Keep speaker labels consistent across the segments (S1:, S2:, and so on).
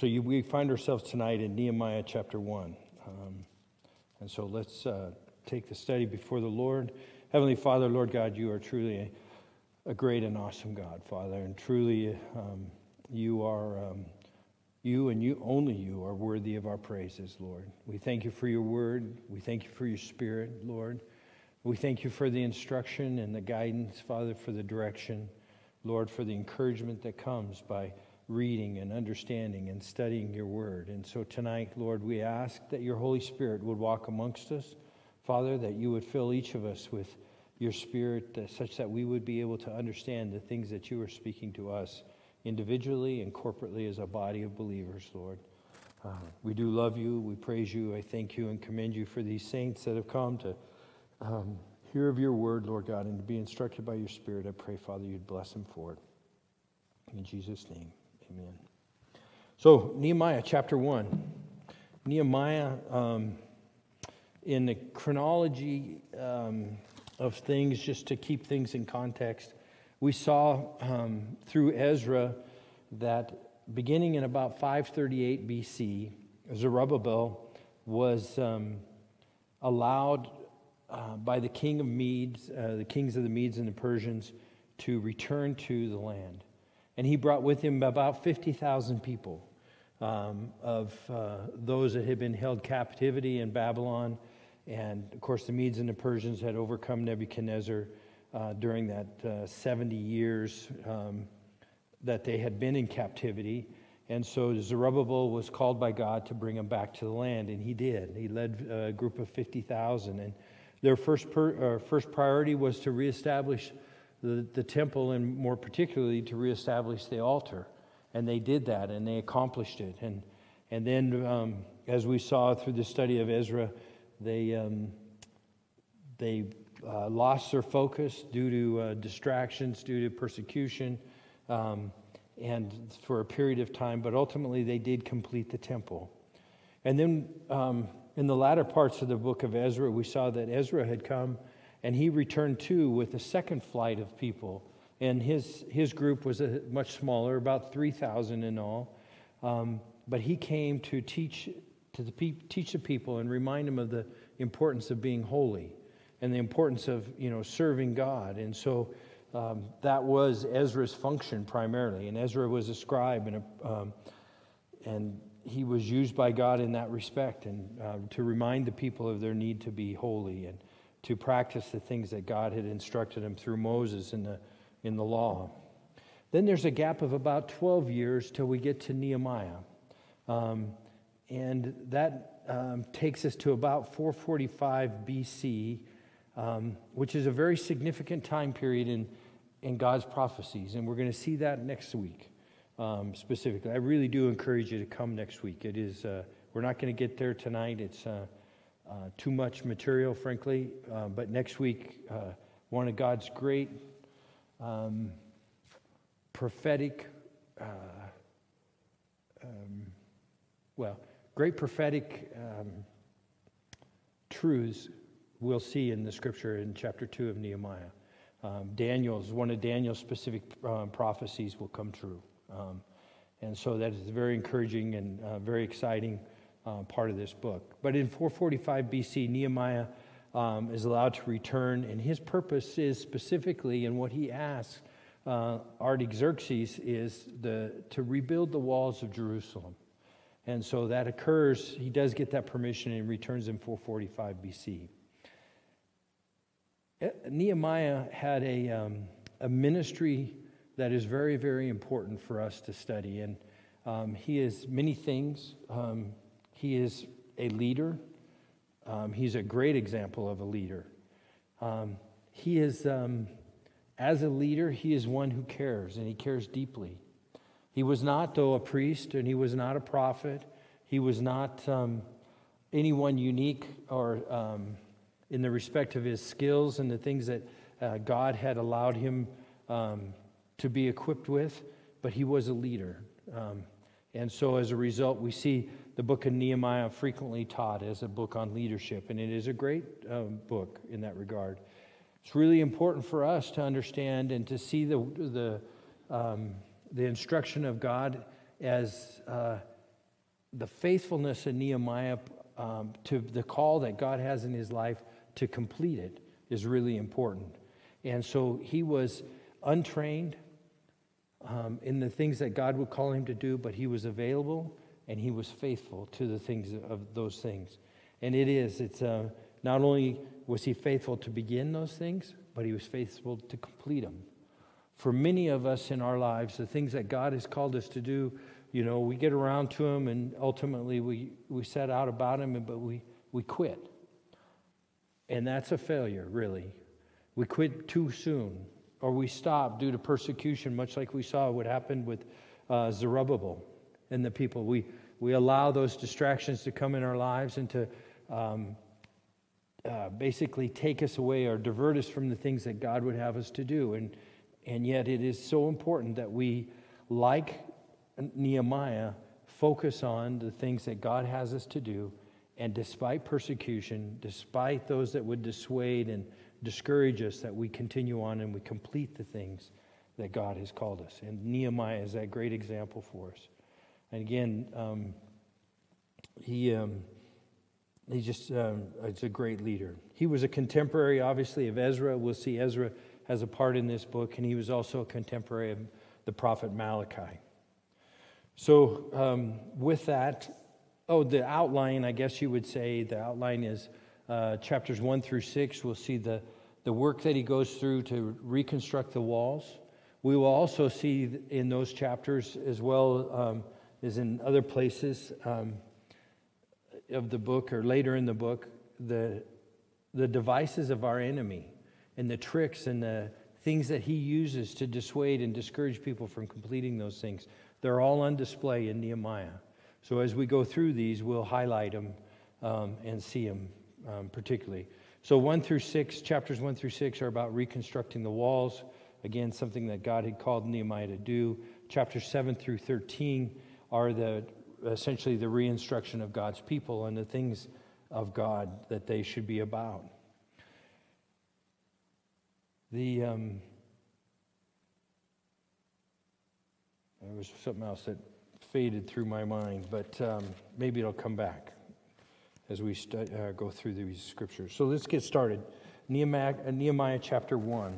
S1: so you, we find ourselves tonight in Nehemiah chapter 1. Um, and so let's uh, take the study before the Lord. Heavenly Father, Lord God, you are truly a, a great and awesome God, Father. And truly, um, you are, um, you and you, only you, are worthy of our praises, Lord. We thank you for your word. We thank you for your spirit, Lord. We thank you for the instruction and the guidance, Father, for the direction, Lord, for the encouragement that comes by reading and understanding and studying your word. And so tonight, Lord, we ask that your Holy Spirit would walk amongst us. Father, that you would fill each of us with your spirit such that we would be able to understand the things that you are speaking to us individually and corporately as a body of believers, Lord. Uh, we do love you. We praise you. I thank you and commend you for these saints that have come to um, hear of your word, Lord God, and to be instructed by your spirit. I pray, Father, you'd bless them for it. In Jesus' name. Amen. So, Nehemiah chapter 1. Nehemiah, um, in the chronology um, of things, just to keep things in context, we saw um, through Ezra that beginning in about 538 BC, Zerubbabel was um, allowed uh, by the king of Medes, uh, the kings of the Medes and the Persians, to return to the land. And he brought with him about 50,000 people um, of uh, those that had been held captivity in Babylon. And of course, the Medes and the Persians had overcome Nebuchadnezzar uh, during that uh, 70 years um, that they had been in captivity. And so Zerubbabel was called by God to bring them back to the land, and he did. He led a group of 50,000. And their first, per, uh, first priority was to reestablish the, the temple and more particularly to reestablish the altar. And they did that and they accomplished it. And, and then, um, as we saw through the study of Ezra, they, um, they uh, lost their focus due to uh, distractions, due to persecution, um, and for a period of time, but ultimately they did complete the temple. And then um, in the latter parts of the book of Ezra, we saw that Ezra had come and he returned too with a second flight of people. And his, his group was a, much smaller, about 3,000 in all. Um, but he came to teach, to the pe- teach the people and remind them of the importance of being holy and the importance of you know, serving God. And so um, that was Ezra's function primarily. And Ezra was a scribe, and, a, um, and he was used by God in that respect and uh, to remind the people of their need to be holy. And to practice the things that God had instructed him through Moses in the, in the law. Then there's a gap of about 12 years till we get to Nehemiah. Um, and that um, takes us to about 445 BC, um, which is a very significant time period in, in God's prophecies. And we're going to see that next week um, specifically. I really do encourage you to come next week. It is, uh, we're not going to get there tonight. It's, uh, uh, too much material, frankly. Uh, but next week, uh, one of God's great um, prophetic, uh, um, well, great prophetic um, truths we'll see in the scripture in chapter 2 of Nehemiah. Um, Daniel's, one of Daniel's specific um, prophecies will come true. Um, and so that is very encouraging and uh, very exciting uh, part of this book. But in 445 BC, Nehemiah um, is allowed to return, and his purpose is specifically, and what he asks uh, Artaxerxes is the, to rebuild the walls of Jerusalem. And so that occurs, he does get that permission and returns in 445 BC. Uh, Nehemiah had a, um, a ministry that is very, very important for us to study. And um, he is many things. Um, he is a leader. Um, he's a great example of a leader. Um, he is, um, as a leader, he is one who cares, and he cares deeply. He was not, though, a priest, and he was not a prophet. He was not um, anyone unique or um, in the respect of his skills and the things that uh, God had allowed him um, to be equipped with, but he was a leader. and so, as a result, we see the book of Nehemiah frequently taught as a book on leadership, and it is a great um, book in that regard. It's really important for us to understand and to see the, the, um, the instruction of God as uh, the faithfulness of Nehemiah um, to the call that God has in his life to complete it is really important. And so he was untrained um, in the things that God would call him to do, but he was available and he was faithful to the things of those things. And it is, it's uh, not only was he faithful to begin those things, but he was faithful to complete them. For many of us in our lives, the things that God has called us to do, you know, we get around to them and ultimately we, we set out about them, but we, we quit. And that's a failure, really. We quit too soon, or we stop due to persecution, much like we saw what happened with uh, Zerubbabel and the people. We, we allow those distractions to come in our lives and to um, uh, basically take us away or divert us from the things that God would have us to do. And, and yet, it is so important that we, like Nehemiah, focus on the things that God has us to do. And despite persecution, despite those that would dissuade and discourage us, that we continue on and we complete the things that God has called us. And Nehemiah is that great example for us. And again, um, he, um, he just um, a great leader. He was a contemporary, obviously, of Ezra. We'll see Ezra has a part in this book, and he was also a contemporary of the prophet Malachi. So, um, with that, oh, the outline, I guess you would say, the outline is uh, chapters one through six. We'll see the, the work that he goes through to reconstruct the walls. We will also see in those chapters, as well um, as in other places um, of the book or later in the book, the, the devices of our enemy and the tricks and the things that he uses to dissuade and discourage people from completing those things. They're all on display in Nehemiah. So as we go through these, we'll highlight them um, and see them um, particularly. So 1 through 6, chapters 1 through 6 are about reconstructing the walls. Again, something that God had called Nehemiah to do. Chapters 7 through 13 are the essentially the reinstruction of God's people and the things of God that they should be about. The um, there was something else that faded through my mind, but um, maybe it'll come back as we stu- uh, go through these scriptures. So let's get started. Nehemiah, uh, Nehemiah chapter 1.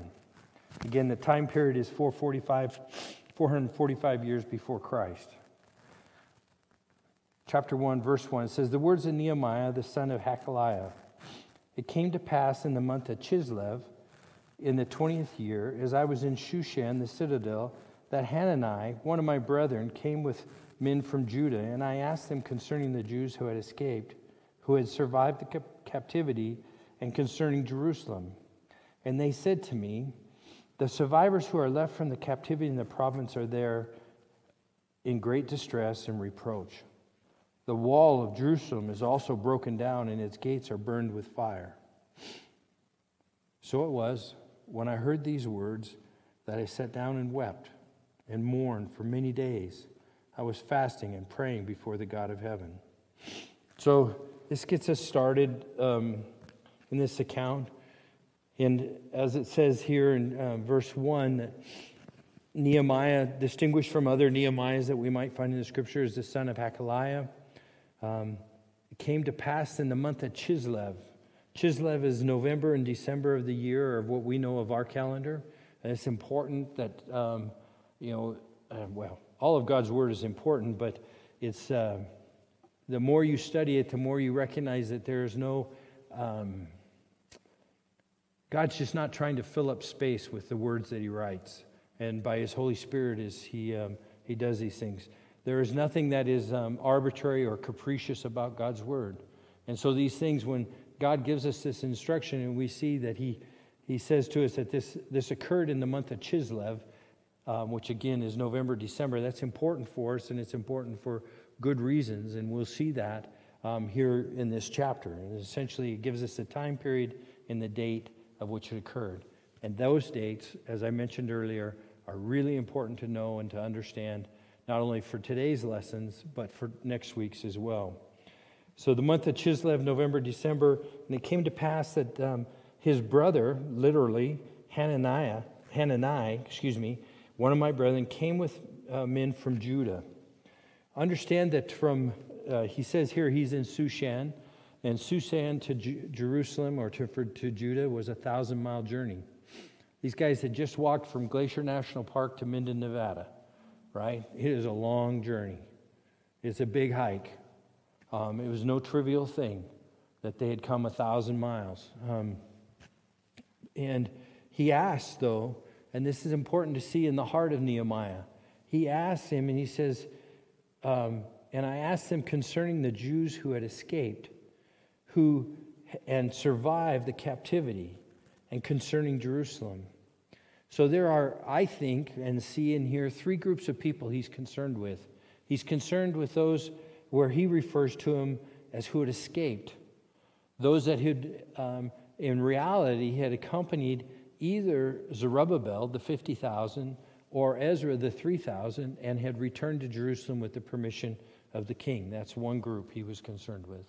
S1: Again, the time period is 445, 445 years before Christ. Chapter 1, verse 1 says, The words of Nehemiah, the son of Hachaliah. It came to pass in the month of Chislev, in the 20th year, as I was in Shushan, the citadel, that Hanani, one of my brethren, came with men from Judah, and I asked them concerning the Jews who had escaped, who had survived the cap- captivity, and concerning Jerusalem. And they said to me, The survivors who are left from the captivity in the province are there in great distress and reproach. The wall of Jerusalem is also broken down, and its gates are burned with fire. So it was when I heard these words that I sat down and wept and mourned for many days. I was fasting and praying before the God of heaven. So this gets us started um, in this account. And as it says here in uh, verse 1, that Nehemiah, distinguished from other Nehemiahs that we might find in the scripture, is the son of Hachaliah. Um, it came to pass in the month of Chislev Chislev is November and December of the year, of what we know of our calendar. And it's important that, um, you know, uh, well, all of God's word is important, but it's uh, the more you study it, the more you recognize that there is no, um, God's just not trying to fill up space with the words that He writes. And by His Holy Spirit, is He, um, he does these things. There is nothing that is um, arbitrary or capricious about God's word. And so these things, when God gives us this instruction, and we see that He, he says to us that this, this occurred in the month of Chislev, um, which again is November, December. That's important for us, and it's important for good reasons, and we'll see that um, here in this chapter. And essentially, it gives us the time period and the date of which it occurred. And those dates, as I mentioned earlier, are really important to know and to understand, not only for today's lessons, but for next week's as well. So the month of Chislev, November, December, and it came to pass that um, his brother, literally, Hananiah, Hanani, excuse me, one of my brethren, came with uh, men from Judah. understand that from, uh, he says here he's in Shushan, and Shushan to Jerusalem or to, for, to Judah was a thousand mile journey. These guys had just walked from Glacier National Park to Minden, Nevada, right? It is a long journey. It's a big hike. Um, it was no trivial thing that they had come a thousand miles. Um, and he asked, though, and this is important to see in the heart of Nehemiah, he asks him and he says, um, And I asked them concerning the Jews who had escaped, who and survived the captivity, and concerning Jerusalem. So there are, I think, and see in here, three groups of people he's concerned with. He's concerned with those where he refers to them as who had escaped, those that had, um, in reality, had accompanied either Zerubbabel, the 50,000, or Ezra, the 3,000, and had returned to Jerusalem with the permission of the king. That's one group he was concerned with.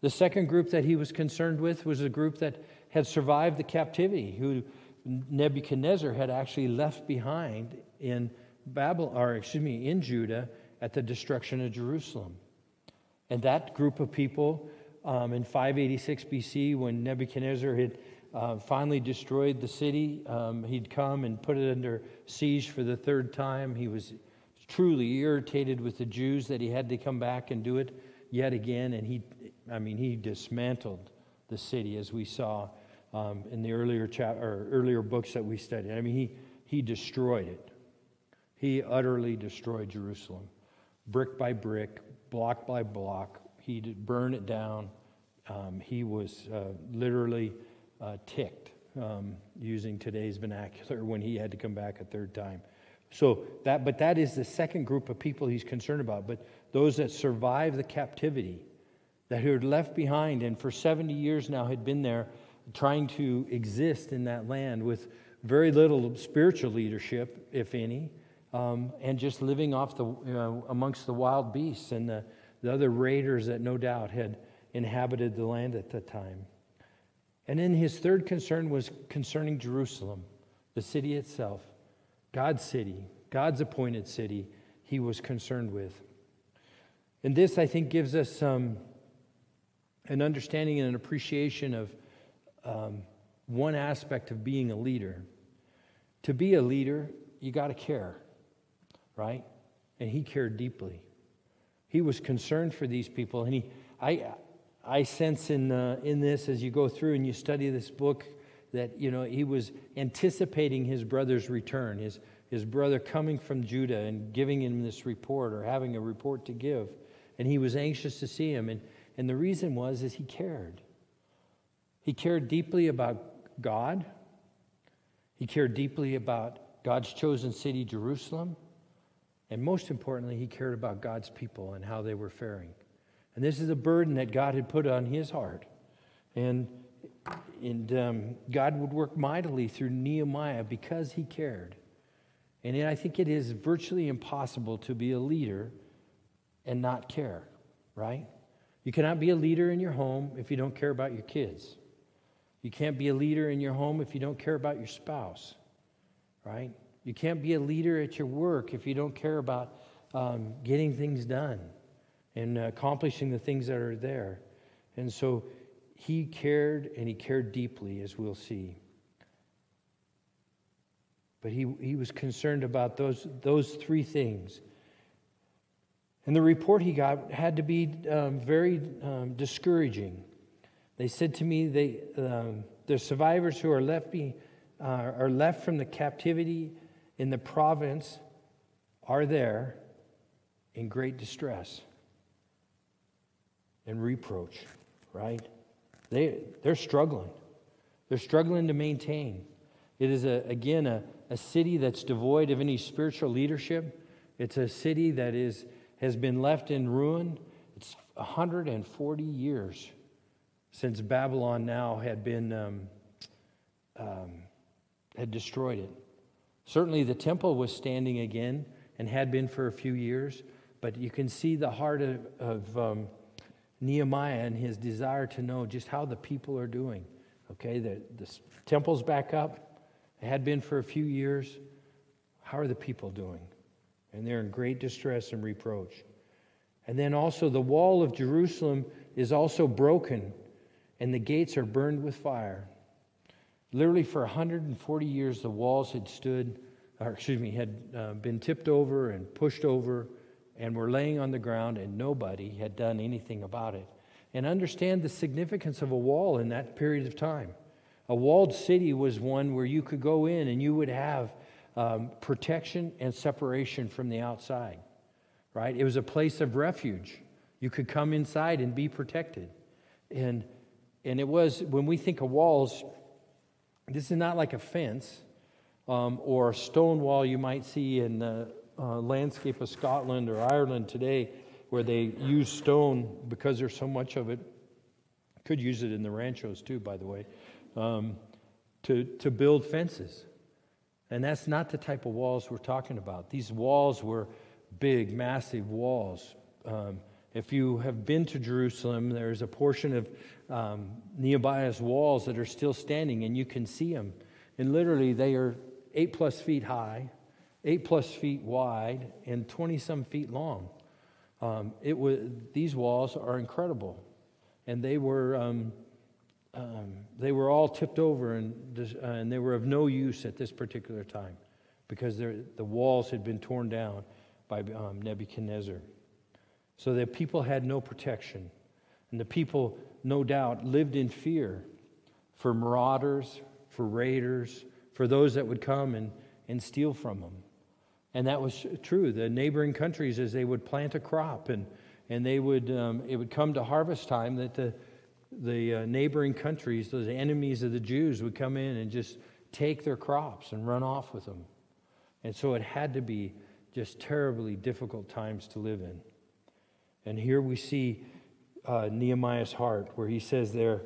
S1: The second group that he was concerned with was a group that had survived the captivity, who Nebuchadnezzar had actually left behind in Babylon, or excuse me, in Judah at the destruction of Jerusalem. And that group of people um, in 586 BC, when Nebuchadnezzar had uh, finally destroyed the city, um, he'd come and put it under siege for the third time. He was truly irritated with the Jews that he had to come back and do it yet again. And he, I mean, he dismantled the city as we saw um, in the earlier chap- or earlier books that we studied. I mean, he, he destroyed it. He utterly destroyed Jerusalem, brick by brick, block by block. He did burn it down. Um, he was uh, literally uh, ticked, um, using today's vernacular, when he had to come back a third time. So that, but that is the second group of people he's concerned about. But those that survived the captivity, that had left behind, and for 70 years now had been there trying to exist in that land with very little spiritual leadership, if any, um, and just living off the you know, amongst the wild beasts and the, the other raiders that no doubt had inhabited the land at that time. And then his third concern was concerning Jerusalem, the city itself, God's city, God's appointed city, he was concerned with. And this, I think, gives us um, an understanding and an appreciation of um, one aspect of being a leader. To be a leader, you got to care, right? And he cared deeply. He was concerned for these people, and he, I, I sense in uh, in this as you go through and you study this book that you know he was anticipating his brother's return, his his brother coming from Judah and giving him this report or having a report to give, and he was anxious to see him, and and the reason was is he cared. He cared deeply about God. He cared deeply about God's chosen city, Jerusalem. And most importantly, he cared about God's people and how they were faring. And this is a burden that God had put on his heart. And, and um, God would work mightily through Nehemiah because he cared. And I think it is virtually impossible to be a leader and not care, right? You cannot be a leader in your home if you don't care about your kids. You can't be a leader in your home if you don't care about your spouse, right? You can't be a leader at your work if you don't care about um, getting things done and accomplishing the things that are there. And so he cared and he cared deeply, as we'll see. But he, he was concerned about those, those three things. And the report he got had to be um, very um, discouraging. They said to me, they, um, the survivors who are left, be, uh, are left from the captivity in the province are there in great distress and reproach, right? They, they're struggling. They're struggling to maintain. It is, a, again, a, a city that's devoid of any spiritual leadership. It's a city that is, has been left in ruin. It's 140 years since Babylon now had been um, um, had destroyed it. Certainly, the temple was standing again and had been for a few years, but you can see the heart of, of um, Nehemiah and his desire to know just how the people are doing. Okay, the, the temple's back up. It had been for a few years. How are the people doing? And they're in great distress and reproach. And then also the wall of Jerusalem is also broken, and the gates are burned with fire. Literally, for 140 years, the walls had stood, or excuse me, had uh, been tipped over and pushed over and were laying on the ground, and nobody had done anything about it. And understand the significance of a wall in that period of time. A walled city was one where you could go in and you would have um, protection and separation from the outside, right? It was a place of refuge. You could come inside and be protected. And, and it was, when we think of walls, this is not like a fence um, or a stone wall you might see in the uh, landscape of Scotland or Ireland today, where they use stone because there's so much of it. Could use it in the ranchos too, by the way, um, to, to build fences. And that's not the type of walls we're talking about. These walls were big, massive walls. Um, if you have been to Jerusalem, there's a portion of um, Nehemiah's walls that are still standing, and you can see them. And literally, they are eight plus feet high, eight plus feet wide, and 20 some feet long. Um, it was, these walls are incredible. And they were, um, um, they were all tipped over and, uh, and they were of no use at this particular time because the walls had been torn down by um, Nebuchadnezzar. So the people had no protection. And the people, no doubt, lived in fear for marauders, for raiders, for those that would come and, and steal from them. And that was true. The neighboring countries, as they would plant a crop and, and they would, um, it would come to harvest time, that the, the uh, neighboring countries, those enemies of the Jews, would come in and just take their crops and run off with them. And so it had to be just terribly difficult times to live in. And here we see uh, Nehemiah's heart, where he says there,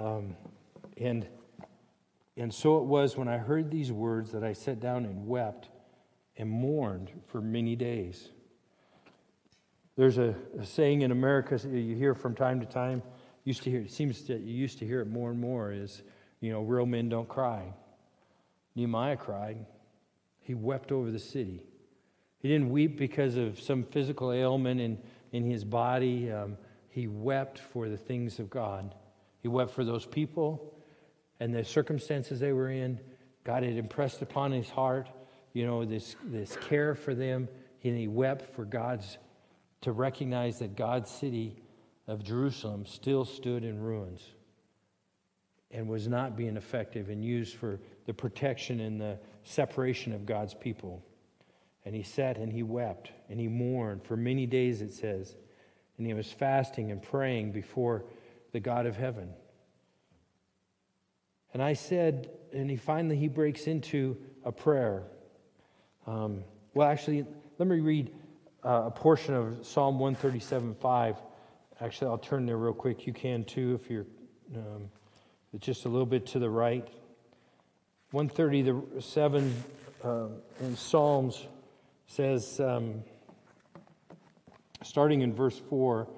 S1: um, and, and so it was when I heard these words that I sat down and wept and mourned for many days. There's a, a saying in America you hear from time to time used to hear, it seems that you used to hear it more and more is, you know, real men don't cry. Nehemiah cried. He wept over the city. He didn't weep because of some physical ailment in, in his body. Um, he wept for the things of God. He wept for those people and the circumstances they were in. God had impressed upon his heart, you know, this, this care for them. And he wept for God's, to recognize that God's city of Jerusalem still stood in ruins and was not being effective and used for the protection and the separation of God's people. And he sat and he wept and he mourned for many days, it says. And he was fasting and praying before the God of heaven. And I said, and he finally he breaks into a prayer. Um, well, actually, let me read uh, a portion of Psalm 137 5. Actually, I'll turn there real quick. You can too if you're um, just a little bit to the right. 137 uh, in Psalms says, um, starting in verse 4,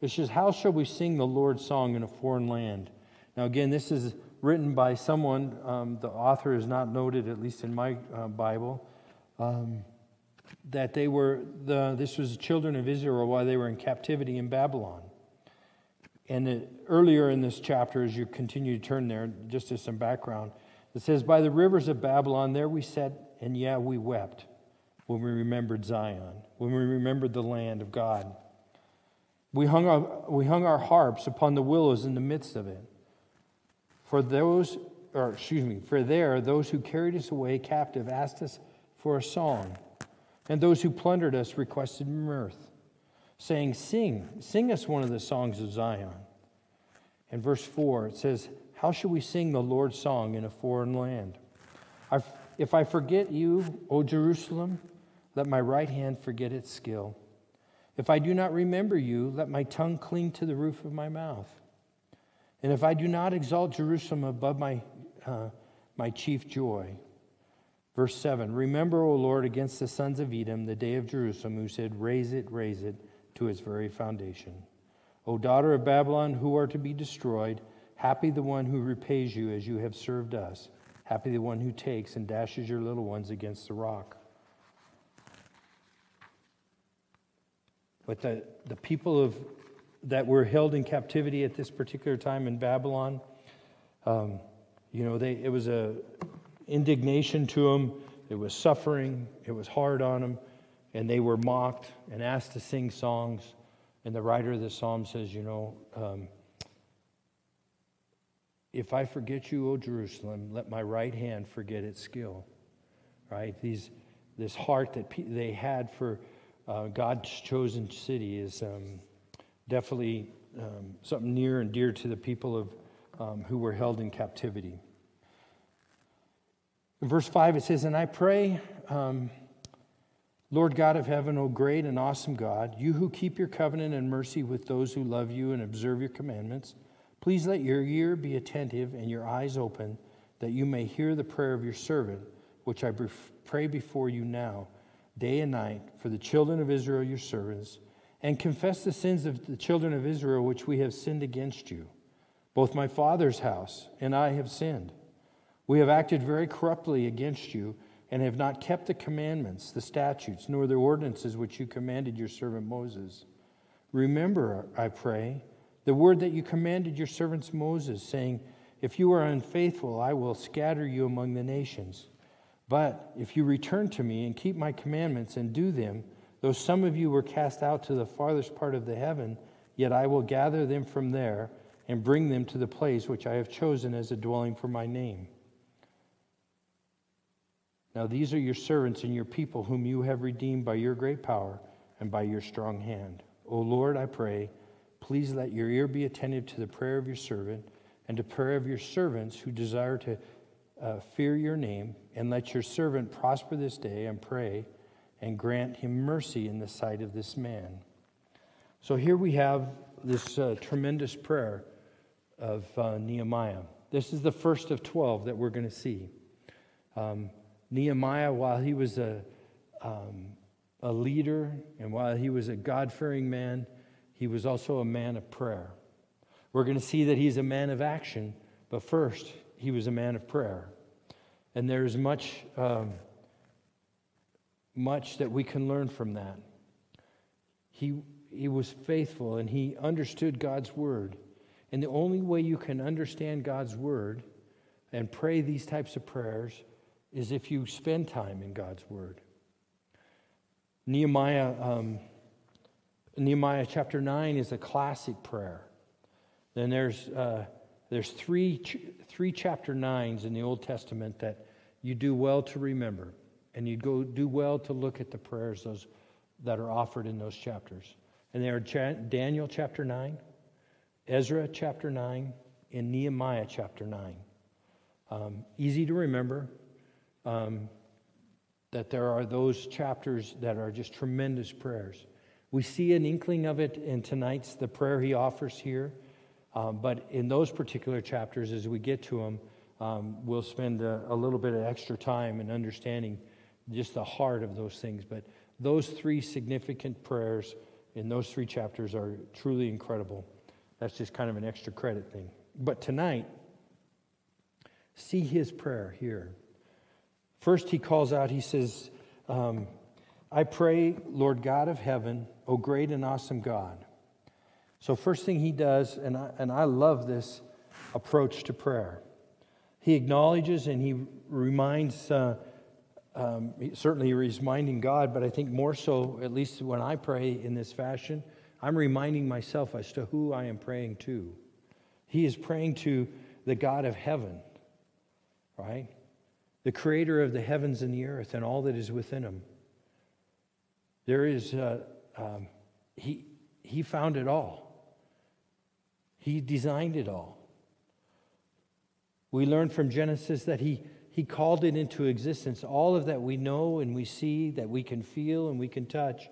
S1: it says, How shall we sing the Lord's song in a foreign land? Now, again, this is written by someone, um, the author is not noted, at least in my uh, Bible. Um, that they were the this was the children of Israel while they were in captivity in Babylon. And earlier in this chapter, as you continue to turn there, just as some background, it says, By the rivers of Babylon, there we sat, and yeah, we wept when we remembered Zion, when we remembered the land of God. We hung, our, we hung our harps upon the willows in the midst of it. For those, or excuse me, for there, those who carried us away captive asked us for a song, and those who plundered us requested mirth saying, Sing, sing us one of the songs of Zion. In verse 4, it says, How shall we sing the Lord's song in a foreign land? If I forget you, O Jerusalem, let my right hand forget its skill. If I do not remember you, let my tongue cling to the roof of my mouth. And if I do not exalt Jerusalem above my, uh, my chief joy. Verse 7 Remember, O Lord, against the sons of Edom, the day of Jerusalem, who said, Raise it, raise it to its very foundation. O daughter of Babylon, who are to be destroyed, happy the one who repays you as you have served us. Happy the one who takes and dashes your little ones against the rock. But the, the people of, that were held in captivity at this particular time in Babylon, um, you know, they, it was a indignation to them. It was suffering. It was hard on them. And they were mocked and asked to sing songs. And the writer of the psalm says, you know, um, if I forget you, O Jerusalem, let my right hand forget its skill. Right? These, this heart that they had for uh, God's chosen city is um, definitely um, something near and dear to the people of, um, who were held in captivity. In verse 5, it says, And I pray, um, Lord God of heaven, O great and awesome God, you who keep your covenant and mercy with those who love you and observe your commandments, please let your ear be attentive and your eyes open, that you may hear the prayer of your servant, which I pray before you now day and night for the children of Israel, your servants, and confess the sins of the children of Israel which we have sinned against you. Both my father's house and I have sinned. We have acted very corruptly against you and have not kept the commandments, the statutes, nor the ordinances which you commanded your servant Moses. Remember, I pray, the word that you commanded your servant Moses, saying, If you are unfaithful, I will scatter you among the nations. But if you return to me and keep my commandments and do them, though some of you were cast out to the farthest part of the heaven, yet I will gather them from there and bring them to the place which I have chosen as a dwelling for my name. Now these are your servants and your people, whom you have redeemed by your great power and by your strong hand. O Lord, I pray, please let your ear be attentive to the prayer of your servant and to prayer of your servants who desire to uh, fear your name, and let your servant prosper this day and pray, and grant him mercy in the sight of this man. So here we have this uh, tremendous prayer of uh, Nehemiah. This is the first of 12 that we're going to see. Um, Nehemiah, while he was a, um, a leader and while he was a God fearing man, he was also a man of prayer. We're going to see that he's a man of action, but first, he was a man of prayer. And there's much, um, much that we can learn from that. He, he was faithful and he understood God's word. And the only way you can understand God's word and pray these types of prayers is if you spend time in God's word. Nehemiah, um, Nehemiah chapter 9 is a classic prayer. Then there's, uh, there's three, three chapter 9s in the Old Testament that you do well to remember. And you go do well to look at the prayers those that are offered in those chapters. And they are Daniel chapter 9, Ezra chapter 9, and Nehemiah chapter 9. Um, easy to remember um, that there are those chapters that are just tremendous prayers. We see an inkling of it in tonight's, the prayer he offers here. Um, but in those particular chapters, as we get to them, um, we'll spend a, a, little bit of extra time in understanding just the heart of those things. But those three significant prayers in those three chapters are truly incredible. That's just kind of an extra credit thing. But tonight, see his prayer here. First, he calls out, he says, um, I pray, Lord God of heaven, O great and awesome God. So, first thing he does, and I, and I love this approach to prayer, he acknowledges and he reminds, uh, um, certainly he's reminding God, but I think more so, at least when I pray in this fashion, I'm reminding myself as to who I am praying to. He is praying to the God of heaven, right? The creator of the heavens and the earth and all that is within them. There is, uh, um, he, he found it all, he designed it all. We learn from Genesis that he, he called it into existence. All of that we know and we see, that we can feel and we can touch,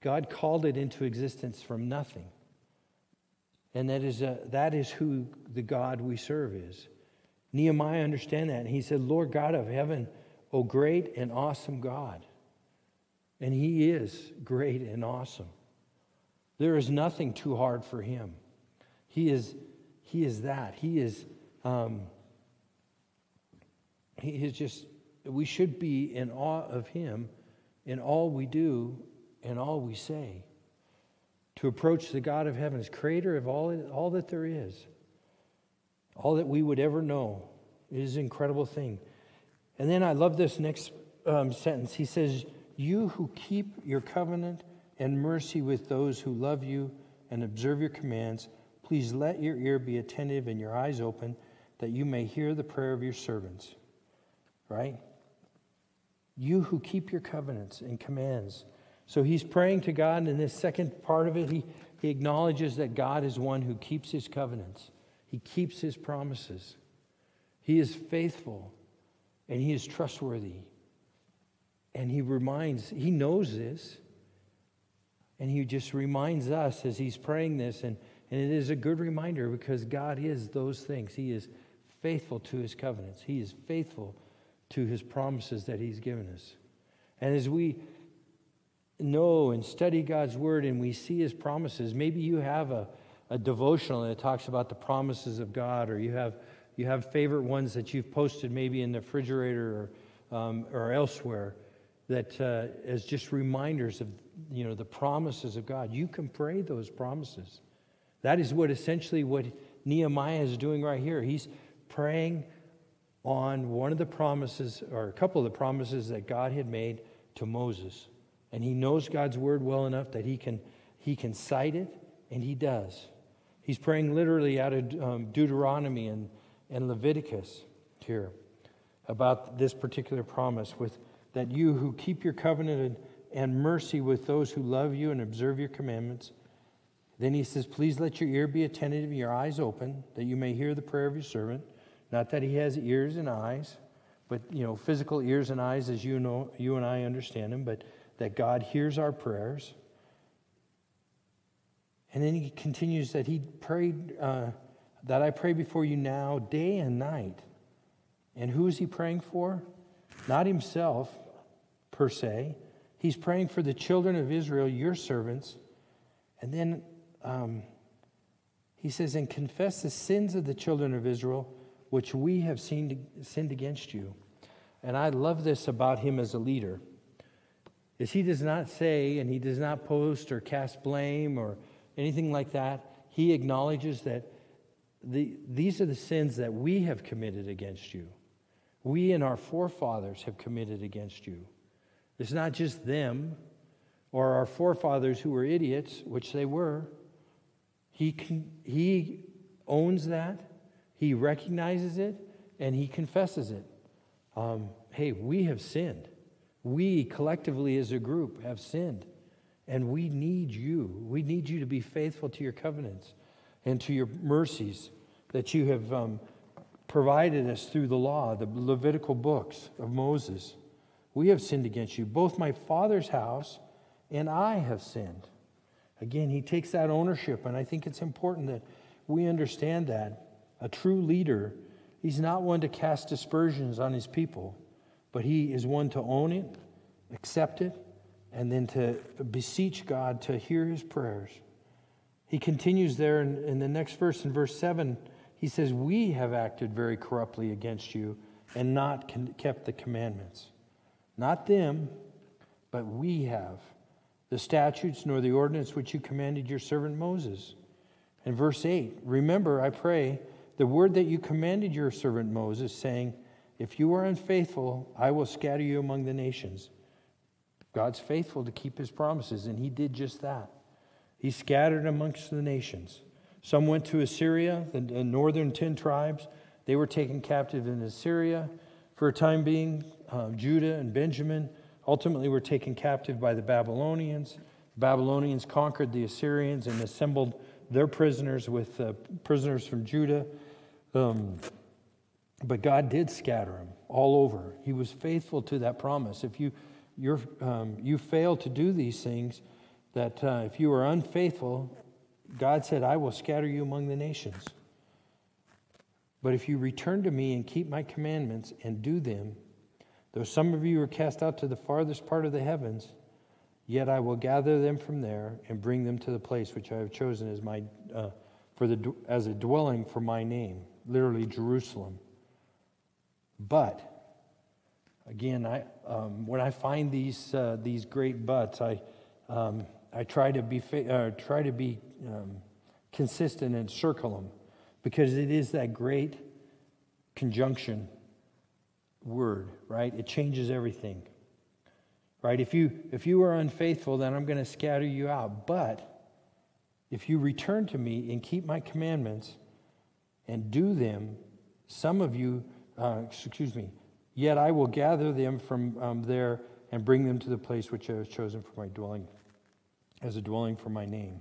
S1: God called it into existence from nothing. And that is, a, that is who the God we serve is. Nehemiah understand that. And he said, Lord God of heaven, O great and awesome God. And he is great and awesome. There is nothing too hard for him. He is, he is that. He is um, he is just, we should be in awe of him in all we do and all we say. To approach the God of heavens, creator of all, all that there is, all that we would ever know. It is an incredible thing. And then I love this next um, sentence. He says, You who keep your covenant and mercy with those who love you and observe your commands, please let your ear be attentive and your eyes open that you may hear the prayer of your servants. Right? You who keep your covenants and commands. So he's praying to God, and in this second part of it, he, he acknowledges that God is one who keeps his covenants, he keeps his promises. He is faithful and he is trustworthy. And he reminds, he knows this. And he just reminds us as he's praying this. And, and it is a good reminder because God is those things. He is faithful to his covenants, he is faithful to his promises that he's given us. And as we know and study God's word and we see his promises, maybe you have a, a devotional that talks about the promises of God, or you have you have favorite ones that you've posted maybe in the refrigerator or, um, or elsewhere that uh, as just reminders of you know the promises of God. You can pray those promises. That is what essentially what Nehemiah is doing right here. He's praying on one of the promises or a couple of the promises that God had made to Moses. And he knows God's word well enough that he can he can cite it and he does. He's praying literally out of um, Deuteronomy and and Leviticus here about this particular promise with that you who keep your covenant and mercy with those who love you and observe your commandments. Then he says, Please let your ear be attentive and your eyes open, that you may hear the prayer of your servant. Not that he has ears and eyes, but you know, physical ears and eyes as you know you and I understand him, but that God hears our prayers. And then he continues that he prayed uh, that I pray before you now, day and night. And who is he praying for? Not himself, per se. He's praying for the children of Israel, your servants. And then um, he says, And confess the sins of the children of Israel, which we have sinned, sinned against you. And I love this about him as a leader. Is he does not say, and he does not post or cast blame or anything like that. He acknowledges that the, these are the sins that we have committed against you. We and our forefathers have committed against you. It's not just them or our forefathers who were idiots, which they were. He, can, he owns that, he recognizes it, and he confesses it. Um, hey, we have sinned. We collectively as a group have sinned. And we need you. We need you to be faithful to your covenants and to your mercies that you have um, provided us through the law, the Levitical books of Moses. We have sinned against you. Both my father's house and I have sinned. Again, he takes that ownership, and I think it's important that we understand that. A true leader, he's not one to cast aspersions on his people, but he is one to own it, accept it, and then to beseech God to hear his prayers. He continues there in, in the next verse, in verse 7, he says, We have acted very corruptly against you and not kept the commandments. Not them, but we have. The statutes nor the ordinance which you commanded your servant Moses. And verse 8 Remember, I pray, the word that you commanded your servant Moses, saying, If you are unfaithful, I will scatter you among the nations. God's faithful to keep his promises, and he did just that. He scattered amongst the nations. Some went to Assyria, the northern 10 tribes. They were taken captive in Assyria for a time being. Uh, Judah and Benjamin ultimately were taken captive by the Babylonians. The Babylonians conquered the Assyrians and assembled their prisoners with uh, prisoners from Judah. Um, but God did scatter them all over. He was faithful to that promise. If you, you're, um, you fail to do these things, that uh, if you are unfaithful, God said, I will scatter you among the nations. But if you return to me and keep my commandments and do them, though some of you are cast out to the farthest part of the heavens, yet I will gather them from there and bring them to the place which I have chosen as, my, uh, for the, as a dwelling for my name, literally Jerusalem. But, again, I, um, when I find these, uh, these great buts, I, um, I try to be, uh, try to be um, consistent and circle them because it is that great conjunction word, right? It changes everything. Right? If you if you are unfaithful, then I'm going to scatter you out. But if you return to me and keep my commandments and do them, some of you, uh, excuse me, yet I will gather them from um, there and bring them to the place which I have chosen for my dwelling, as a dwelling for my name.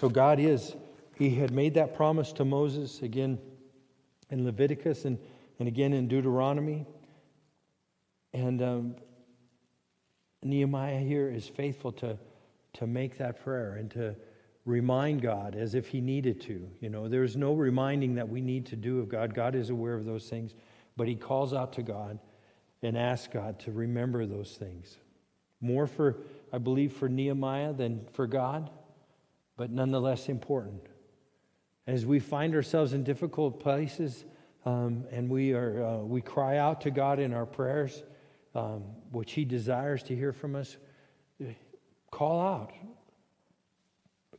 S1: So God is, He had made that promise to Moses again in Leviticus and, and again in Deuteronomy. And um, Nehemiah here is faithful to, to make that prayer and to remind God as if he needed to. You know, there's no reminding that we need to do of God. God is aware of those things, but he calls out to God and asks God to remember those things. More for, I believe, for Nehemiah than for God, but nonetheless important. As we find ourselves in difficult places um, and we, are, uh, we cry out to God in our prayers, um, which He desires to hear from us, call out.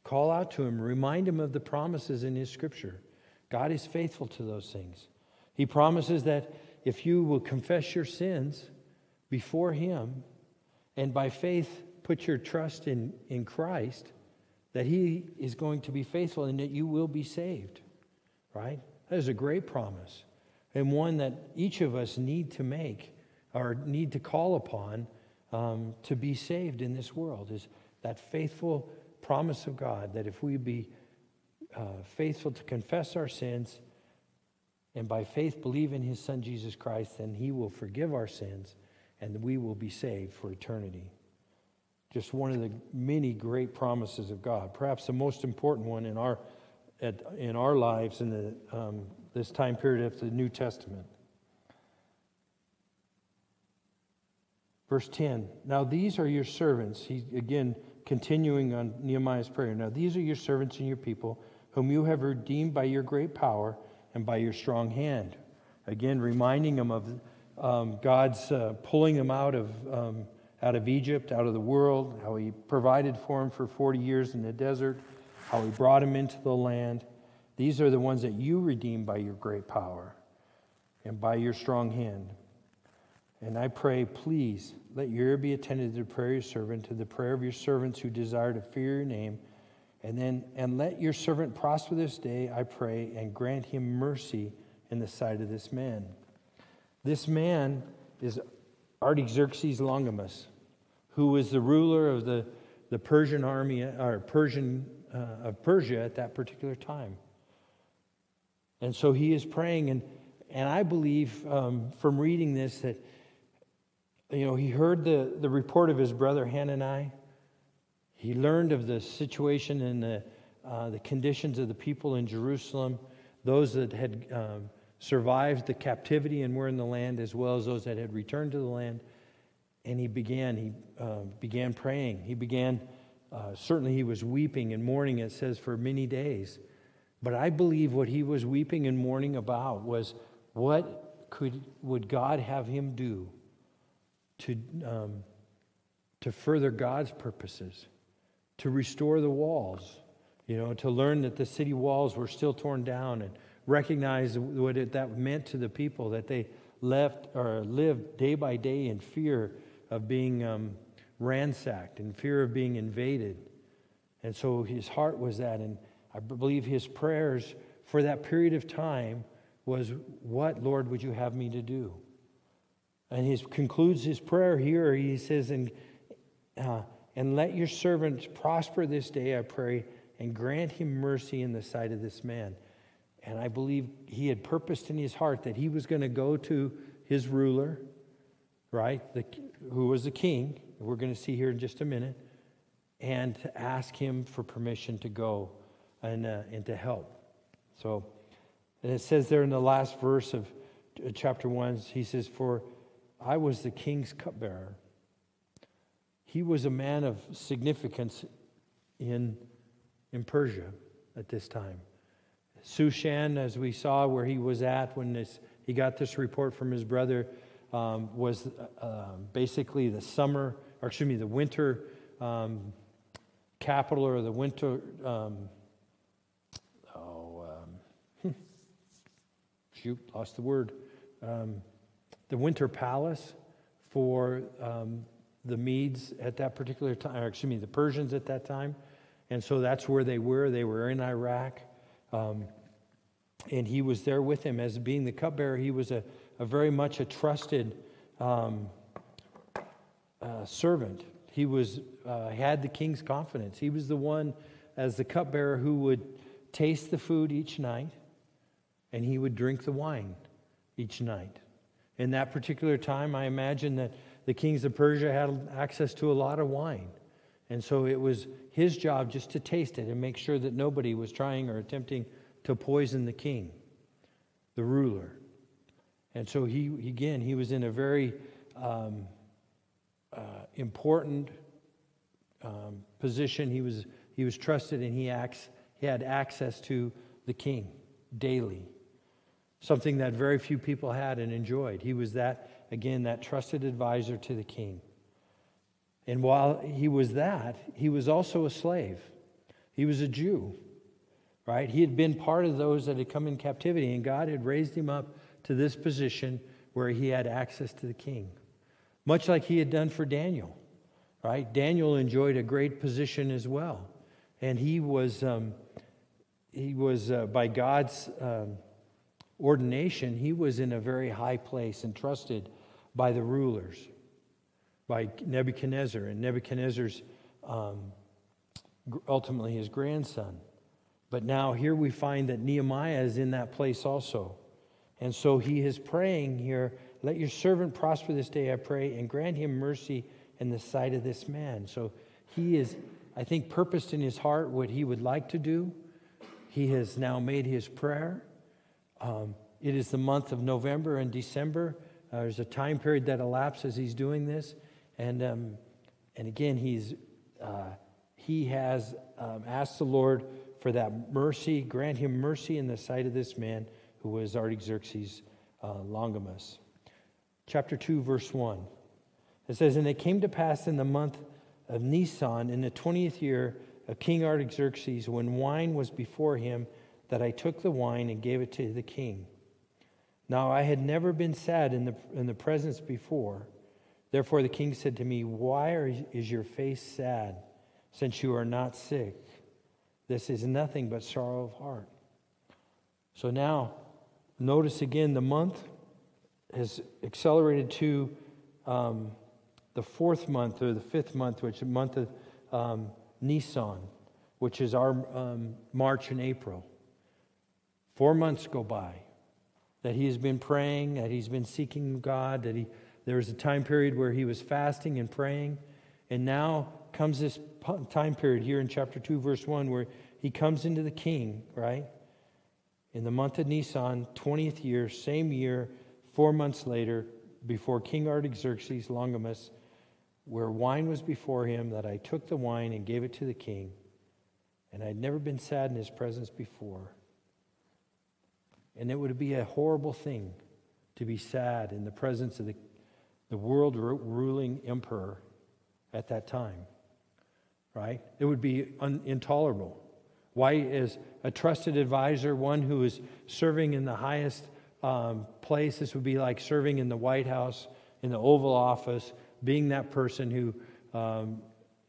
S1: Call out to Him. Remind Him of the promises in His Scripture. God is faithful to those things. He promises that if you will confess your sins before Him and by faith put your trust in, in Christ, that He is going to be faithful and that you will be saved. Right? That is a great promise and one that each of us need to make or need to call upon um, to be saved in this world is that faithful promise of God that if we be uh, faithful to confess our sins and by faith believe in his son Jesus Christ, then he will forgive our sins and we will be saved for eternity. Just one of the many great promises of God, perhaps the most important one in our, at, in our lives in the, um, this time period of the New Testament. Verse 10 Now these are your servants. He again continuing on Nehemiah's prayer. Now these are your servants and your people, whom you have redeemed by your great power and by your strong hand. Again, reminding them of um, God's uh, pulling them out of, um, out of Egypt, out of the world, how He provided for them for 40 years in the desert, how He brought them into the land. These are the ones that you redeemed by your great power and by your strong hand. And I pray, please, let your ear be attentive to the prayer of your servant, to the prayer of your servants who desire to fear your name. And then, and let your servant prosper this day, I pray, and grant him mercy in the sight of this man. This man is Artaxerxes Longimanus, who was the ruler of the, the Persian army, or Persian, uh, of Persia at that particular time. And so he is praying, and, and I believe um, from reading this that you know, he heard the, the report of his brother Hanani. He learned of the situation and the, uh, the conditions of the people in Jerusalem, those that had um, survived the captivity and were in the land, as well as those that had returned to the land. And he began, he uh, began praying. He began, uh, certainly he was weeping and mourning, it says, for many days. But I believe what he was weeping and mourning about was what could, would God have him do to, um, to further God's purposes, to restore the walls, you know, to learn that the city walls were still torn down and recognize what it, that meant to the people that they left or lived day by day in fear of being um, ransacked, in fear of being invaded. And so his heart was that. And I believe his prayers for that period of time was, What, Lord, would you have me to do? And he concludes his prayer here. He says, and, uh, and let your servant prosper this day, I pray, and grant him mercy in the sight of this man. And I believe he had purposed in his heart that he was going to go to his ruler, right, the, who was the king. We're going to see here in just a minute, and to ask him for permission to go and, uh, and to help. So, and it says there in the last verse of uh, chapter 1, he says, For I was the king's cupbearer. He was a man of significance in, in Persia at this time. Shushan, as we saw where he was at when this, he got this report from his brother, um, was uh, basically the summer, or excuse me, the winter um, capital or the winter, um, oh, um, shoot, lost the word, um, the winter palace for um, the Medes at that particular time, or excuse me, the Persians at that time. And so that's where they were. They were in Iraq. Um, and he was there with him as being the cupbearer. He was a, a very much a trusted um, uh, servant. He was uh, had the king's confidence. He was the one, as the cupbearer, who would taste the food each night, and he would drink the wine each night. In that particular time, I imagine that the kings of Persia had access to a lot of wine. And so it was his job just to taste it and make sure that nobody was trying or attempting to poison the king, the ruler. And so he, again, he was in a very um, uh, important um, position. He was, he was trusted and he, acts, he had access to the king daily, something that very few people had and enjoyed. He was that, again, that trusted advisor to the king. And while he was that, he was also a slave. He was a Jew, right? He had been part of those that had come in captivity, and God had raised him up to this position where he had access to the king, much like he had done for Daniel, right? Daniel enjoyed a great position as well, and he was um, he was uh, by God's um, ordination, he was in a very high place and trusted by the rulers by Nebuchadnezzar and Nebuchadnezzar's um, ultimately his grandson. But now here we find that Nehemiah is in that place also. And so he is praying here, let your servant prosper this day, I pray, and grant him mercy in the sight of this man. So he is, I think, purposed in his heart what he would like to do. He has now made his prayer. Um, it is the month of November and December. Uh, there's a time period that elapses he's doing this. And, um, and again, he's, uh, he has um, asked the Lord for that mercy, grant him mercy in the sight of this man who was Artaxerxes uh, Longimanus. Chapter 2, verse 1. It says, And it came to pass in the month of Nisan, in the 20th year of King Artaxerxes, when wine was before him, that I took the wine and gave it to the king. Now I had never been sad in the, in the presence before Therefore the king said to me, Why are, is your face sad, since you are not sick? This is nothing but sorrow of heart. So now, notice again the month has accelerated to um, the fourth month or the fifth month, which is the month of um, Nisan, which is our um, March and April. Four months go by that he has been praying, that he's been seeking God, that he there was a time period where he was fasting and praying. And now comes this time period here in chapter 2, verse 1, where he comes into the king, right? In the month of Nisan, 20th year, same year, four months later, before King Artaxerxes Longimanus, where wine was before him, that I took the wine and gave it to the king. And I'd never been sad in his presence before. And it would be a horrible thing to be sad in the presence of the the world ruling emperor at that time, right? It would be un- intolerable. Why, as a trusted advisor, one who is serving in the highest um, place, this would be like serving in the White House, in the Oval Office, being that person who um,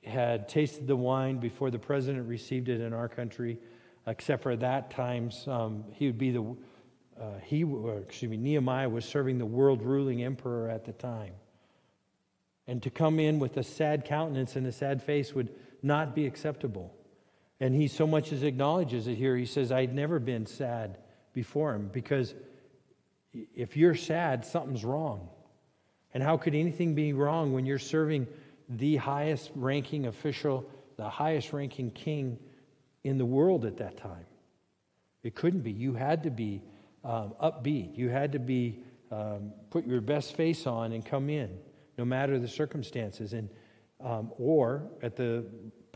S1: had tasted the wine before the president received it in our country, except for that times um, he would be the uh, he, excuse me, Nehemiah was serving the world ruling emperor at the time. And to come in with a sad countenance and a sad face would not be acceptable. And he so much as acknowledges it here. He says, I'd never been sad before him because if you're sad, something's wrong. And how could anything be wrong when you're serving the highest ranking official, the highest ranking king in the world at that time? It couldn't be. You had to be um, upbeat. You had to be um, put your best face on and come in, no matter the circumstances, and um, or at the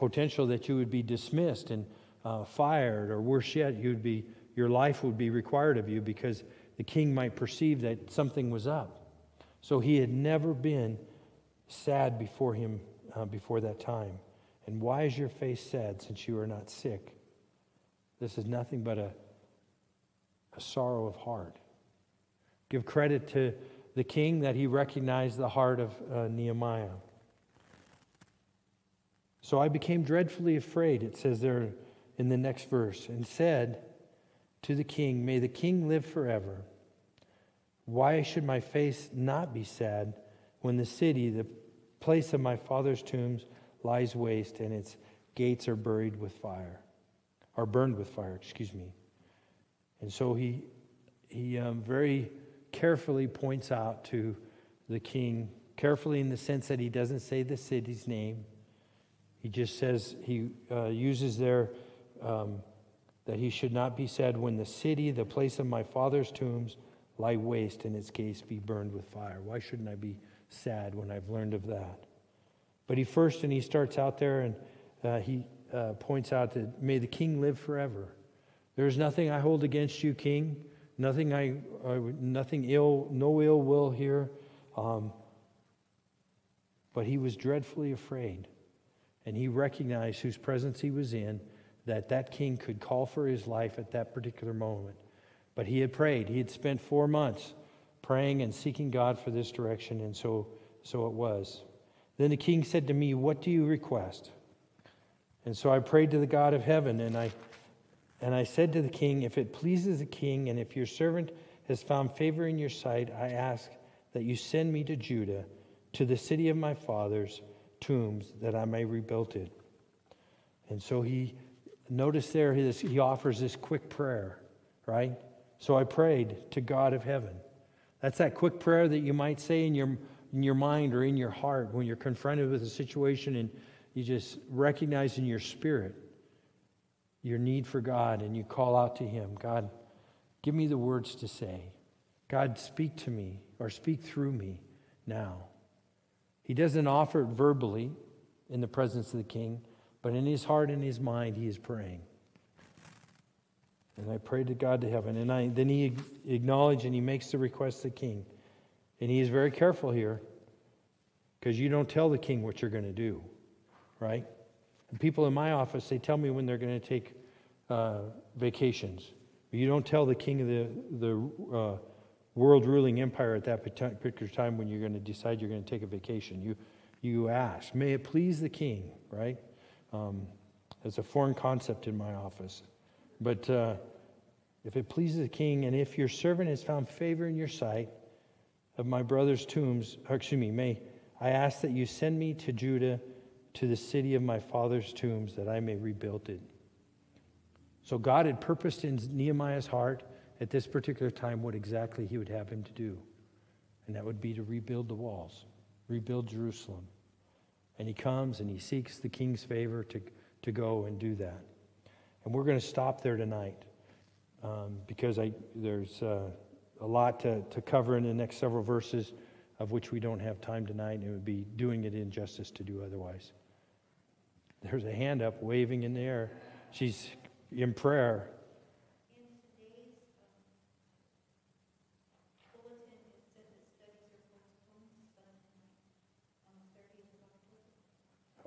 S1: potential that you would be dismissed and uh, fired, or worse yet, you'd be your life would be required of you because the king might perceive that something was up. So he had never been sad before him uh, before that time. And why is your face sad since you are not sick? This is nothing but a, a sorrow of heart. Give credit to the king that he recognized the heart of uh, Nehemiah. So I became dreadfully afraid, it says there in the next verse, and said to the king, May the king live forever. Why should my face not be sad when the city, the place of my father's tombs, lies waste and its gates are buried with fire, are burned with fire, excuse me. And so he, he um, very carefully points out to the king, carefully in the sense that he doesn't say the city's name. He just says, he uh, uses there um, that he should not be said when the city, the place of my father's tombs, lie waste and its gates be burned with fire. Why shouldn't I be sad when I've learned of that? But he first, and he starts out there and uh, he uh, points out that may the king live forever. There is nothing I hold against you, king. Nothing I, nothing ill, no ill will here. Um, but he was dreadfully afraid, and he recognized whose presence he was in, that that king could call for his life at that particular moment. But he had prayed. He had spent four months praying and seeking God for this direction, and so, so it was. Then the king said to me, What do you request? And so I prayed to the God of heaven, and I, and I said to the king, If it pleases the king, and if your servant has found favor in your sight, I ask that you send me to Judah, to the city of my father's tombs, that I may rebuild it. And so he, notice there, he offers this quick prayer, right? So I prayed to God of heaven. That's that quick prayer that you might say in your in your mind or in your heart when you're confronted with a situation and you just recognize in your spirit your need for God and you call out to Him God, give me the words to say. God, speak to me or speak through me now. He doesn't offer it verbally in the presence of the king, but in his heart and his mind, he is praying. And I pray to God to heaven. And I, then he acknowledges and he makes the request to the king. And he is very careful here because you don't tell the king what you're going to do, right? And people in my office, they tell me when they're going to take uh, vacations. You don't tell the king of the, the uh, world ruling empire at that particular time when you're going to decide you're going to take a vacation. You, you ask, may it please the king, right? Um, it's a foreign concept in my office. But uh, if it pleases the king, and if your servant has found favor in your sight, of my brother's tombs, excuse me, may I ask that you send me to Judah, to the city of my father's tombs, that I may rebuild it. So God had purposed in Nehemiah's heart at this particular time what exactly he would have him to do. And that would be to rebuild the walls, rebuild Jerusalem. And he comes and he seeks the king's favor to, to go and do that. And we're going to stop there tonight um, because I, there's. Uh, a lot to, to cover in the next several verses, of which we don't have time tonight, and it would be doing it injustice to do otherwise. There's a hand up waving in the air. She's in prayer.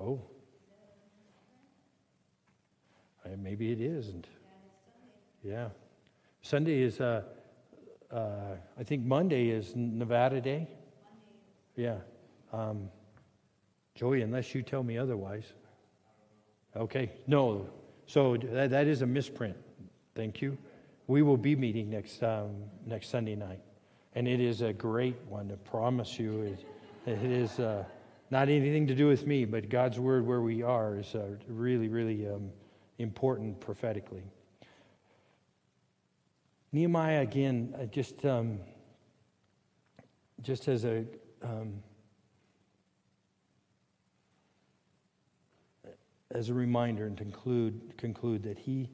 S1: Oh. maybe it isn't. Yeah. Sunday is uh, uh, I think Monday is Nevada Day. Yeah. Um, Joey, unless you tell me otherwise. Okay. No. So that, that is a misprint. Thank you. We will be meeting next um, next Sunday night, and it is a great one. I promise you, it, it is uh, not anything to do with me, but God's word where we are is uh, really, really um, important prophetically. Nehemiah, again, uh, just, um, just as a um, as a reminder and to conclude, conclude that he,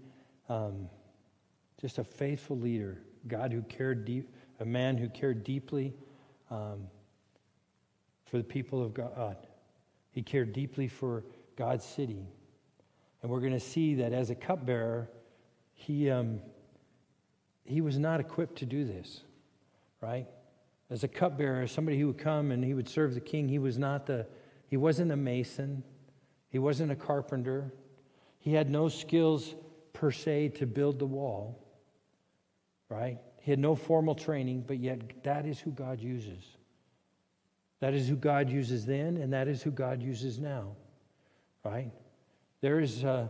S1: um, just a faithful leader, God who cared deep, a man who cared deeply um, for the people of God. He cared deeply for God's city. And we're going to see that as a cupbearer, he, um, he was not equipped to do this, right? As a cupbearer, somebody who would come and he would serve the king, he was not the, He wasn't a mason, he wasn't a carpenter, he had no skills per se to build the wall, right? He had no formal training, but yet that is who God uses. That is who God uses then, and that is who God uses now, right? There is, uh,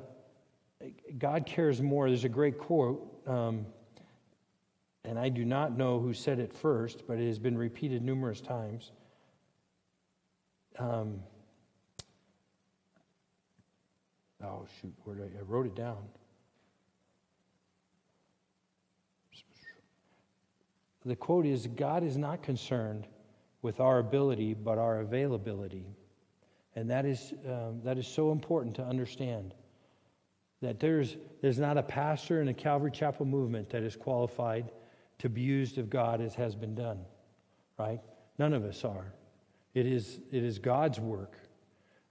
S1: God cares more. There's a great quote, um, and I do not know who said it first, but it has been repeated numerous times. Um, oh, shoot, where did I, I wrote it down. The quote is God is not concerned with our ability, but our availability. And that is, um, that is so important to understand that there's, there's not a pastor in the Calvary Chapel movement that is qualified to be used of God as has been done, right? None of us are. It is, it is God's work.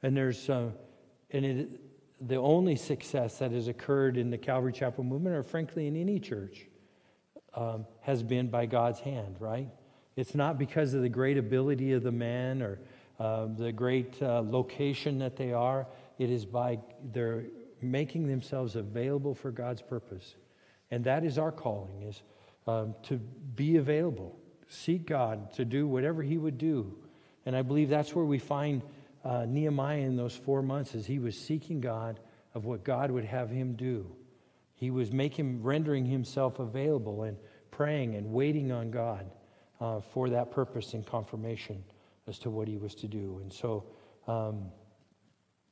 S1: And there's, uh, and it, the only success that has occurred in the Calvary Chapel movement, or frankly in any church, um, has been by God's hand, right? It's not because of the great ability of the man or uh, the great uh, location that they are. It is by their making themselves available for God's purpose. And that is our calling, is um, to be available, seek God to do whatever he would do. And I believe that's where we find uh, Nehemiah in those four months as he was seeking God of what God would have him do. He was making, rendering himself available and praying and waiting on God uh, for that purpose and confirmation as to what he was to do. And so um,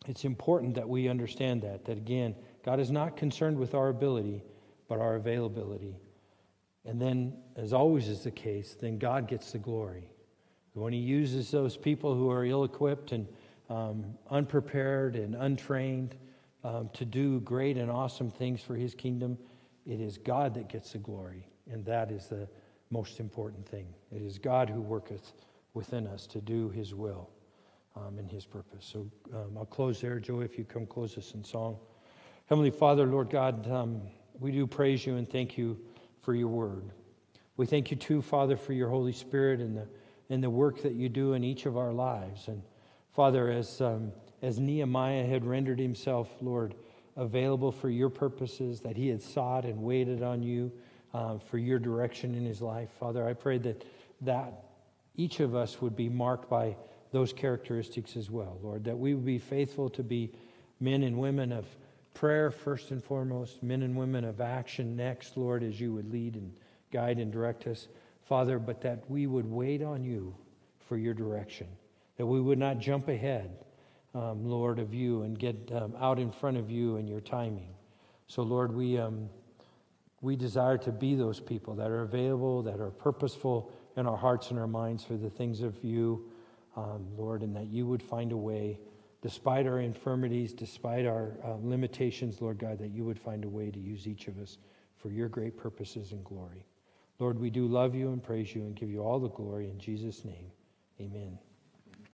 S1: it's important that we understand that, that again, God is not concerned with our ability, but our availability. And then, as always is the case, then God gets the glory. When he uses those people who are ill equipped and um, unprepared and untrained um, to do great and awesome things for his kingdom, it is God that gets the glory. And that is the most important thing. It is God who worketh within us to do his will um, and his purpose. So um, I'll close there. Joe, if you come close us in song. Heavenly Father, Lord God, um, we do praise you and thank you for your word. We thank you too, Father, for your Holy Spirit and the, and the work that you do in each of our lives. And Father, as, um, as Nehemiah had rendered himself, Lord, available for your purposes, that he had sought and waited on you uh, for your direction in his life. Father, I pray that, that each of us would be marked by those characteristics as well, Lord, that we would be faithful to be men and women of prayer first and foremost, men and women of action next, Lord, as you would lead and guide and direct us, Father, but that we would wait on you for your direction, that we would not jump ahead, um, Lord, of you and get um, out in front of you and your timing. So, Lord, we. Um, we desire to be those people that are available, that are purposeful in our hearts and our minds for the things of you, um, Lord, and that you would find a way, despite our infirmities, despite our uh, limitations, Lord God, that you would find a way to use each of us for your great purposes and glory. Lord, we do love you and praise you and give you all the glory in Jesus' name. Amen.